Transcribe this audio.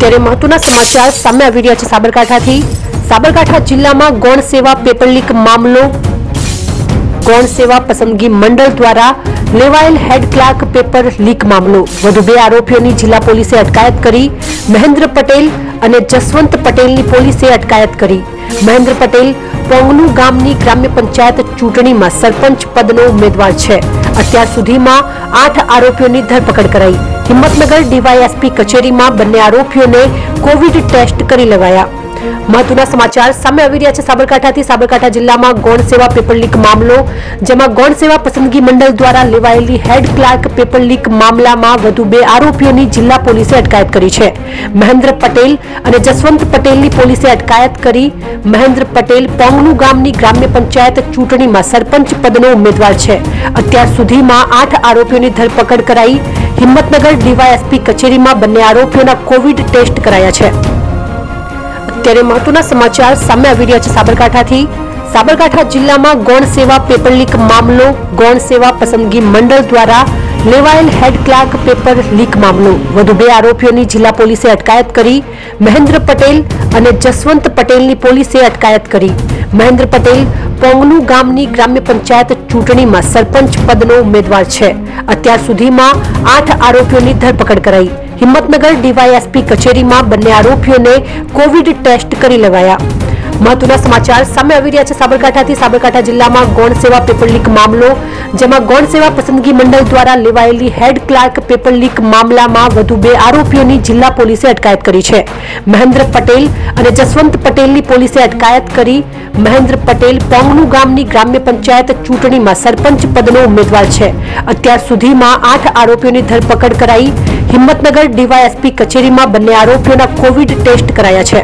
અત્યારે મહત્વના સમાચાર સામે આવી રહ્યા છે સાબરકાંઠાથી. સાબરકાંઠા જિલ્લામાં ગૌણ સેવા પેપર લીક મામલો. ગૌણ સેવા પસંદગી મંડળ દ્વારા લેવાયેલ હેડ ક્લાર્ક પેપર લીક મામલો. વધુ બે આરોપીઓની જિલ્લા પોલીસે અટકાયત કરી. મહેન્દ્ર પટેલ અને જસવંત પટેલની પોલીસે અટકાયત કરી. મહેન્દ્ર પટેલ પોંગનુ ગામની ગ્રામ્ય પંચાયત ચૂંટણીમાં સરપંચ પદનો ઉમેદવાર છે. અત્યાર સુધીમાં આઠ આરોપીઓની ધરપકડ કરાઈ. હિંમતનગર ડીવાયએસપી કચેરીમાં બંને આરોપીઓને કોવિડ ટેસ્ટ કરી લેવાયા. મહત્વના સમાચાર સામે આવી રહ્યા છે સાબરકાંઠાથી. સાબરકાંઠા જિલ્લામાં ગૌણ સેવા પેપર લીક મામલો, જેમાં ગૌણ સેવા પસંદગી મંડળ દ્વારા લેવાયેલી હેડ ક્લાર્ક પેપર લીક મામલામાં વધુ બે આરોપીઓની જિલ્લા પોલીસે અટકાયત કરી છે. મહેન્દ્ર પટેલ અને જસવંત પટેલની પોલીસે અટકાયત કરી. મહેન્દ્ર પટેલ પોંગનુ ગામની ગ્રામ્ય પંચાયત ચૂંટણીમાં સરપંચ પદનો ઉમેદવાર છે. અત્યાર સુધીમાં આઠ આરોપીઓની ધરપકડ કરાઈ. હિંમતનગર ડીવાયએસપી કચેરીમાં બંને આરોપીઓના કોવિડ ટેસ્ટ કરાયા છે. અત્યારે મહત્વના સમાચાર સામે આવી રહ્યા છે સાબરકાંઠાથી. સાબરકાંઠા જિલ્લામાં ગૌણ સેવા પેપર લીક મામલો, ગૌણ સેવા પસંદગી મંડળ દ્વારા લેવાયેલ હેડ ક્લાર્ક પેપર લીક મામલો. વધુ બે આરોપીઓની જિલ્લા પોલીસે અટકાયત કરી. મહેન્દ્ર પટેલ અને જસવંત પટેલની પોલીસે અટકાયત કરી. મહેન્દ્ર પટેલ પોંગલુ ગામની ગ્રામ્ય પંચાયત ચૂંટણીમાં સરપંચ પદનો ઉમેદવાર છે. અત્યાર સુધીમાં આઠ આરોપીઓની ધરપકડ કરાઈ. હિંમતનગર ડીવાયએસપી કચેરીમાં બંને આરોપીઓને કોવિડ ટેસ્ટ કરી લેવાયા. મહત્વના સમાચાર સામે આવી રહ્યા છે સાબરકાંઠાથી. સાબરકાંઠા જિલ્લામાં ગૌણ સેવા પેપર લીક મામલો, જેમાં ગૌણ સેવા પસંદગી મંડળ દ્વારા લેવાયેલી હેડ ક્લાર્ક પેપર લીક મામલામાં વધુ બે આરોપીઓની જિલ્લા પોલીસે અટકાયત કરી છે. મહેન્દ્ર પટેલ અને જસવંત પટેલની પોલીસે અટકાયત કરી. મહેન્દ્ર પટેલ પોંગનુ ગામની ગ્રામ્ય પંચાયત ચૂંટણીમાં સરપંચ પદનો ઉમેદવાર છે. અત્યાર સુધીમાં આઠ આરોપીઓની ધરપકડ કરાઈ. હિંમતનગર ડીવાયએસપી કચેરીમાં બંને આરોપીઓના કોવિડ ટેસ્ટ કરાયા છે.